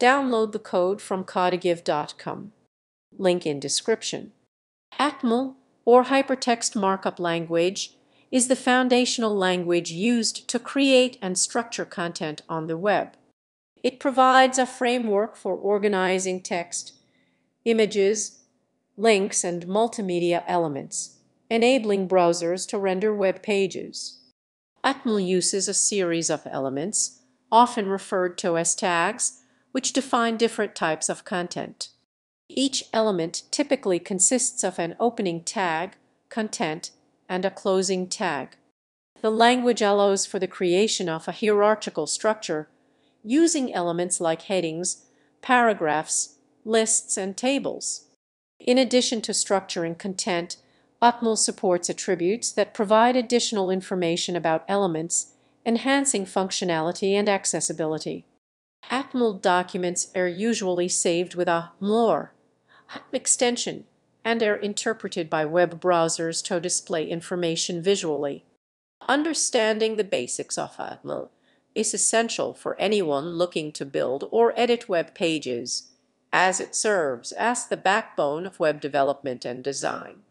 Download the code from codegive.com. Link in description. HTML, or Hypertext Markup Language, is the foundational language used to create and structure content on the web. It provides a framework for organizing text, images, links, and multimedia elements, enabling browsers to render web pages. HTML uses a series of elements, often referred to as tags, which define different types of content. Each element typically consists of an opening tag, content, and a closing tag. The language allows for the creation of a hierarchical structure using elements like headings, paragraphs, lists, and tables. In addition to structuring content, HTML supports attributes that provide additional information about elements, enhancing functionality and accessibility. HTML documents are usually saved with a MLOR extension and are interpreted by web browsers to display information visually. Understanding the basics of HTML is essential for anyone looking to build or edit web pages, as it serves as the backbone of web development and design.